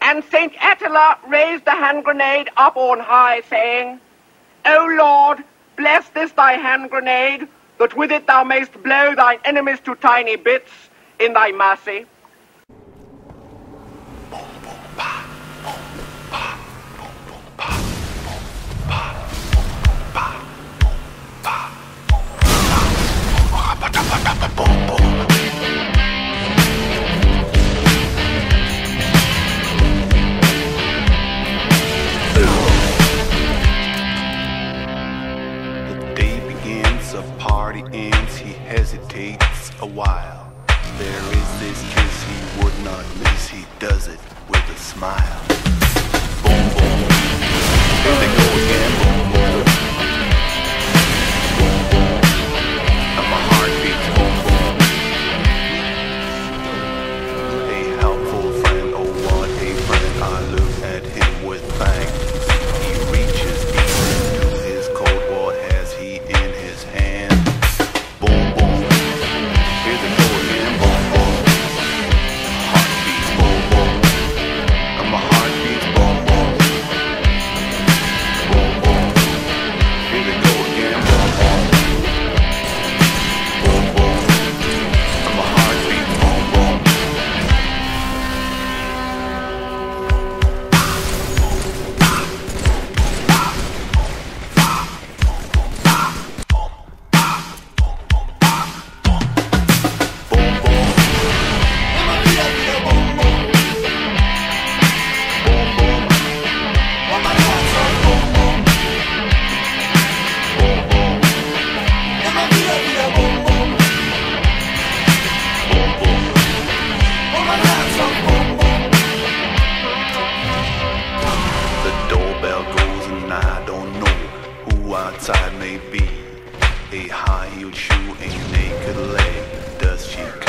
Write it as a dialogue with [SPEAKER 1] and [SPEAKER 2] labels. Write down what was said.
[SPEAKER 1] And Saint Attila raised the hand grenade up on high, saying, O Lord, bless this thy hand grenade, that with it thou mayst blow thine enemies to tiny bits in thy mercy.
[SPEAKER 2] While. There is this kiss he would not miss, he does it with a smile. Who outside may be. A high-heeled shoe, a naked leg. Does she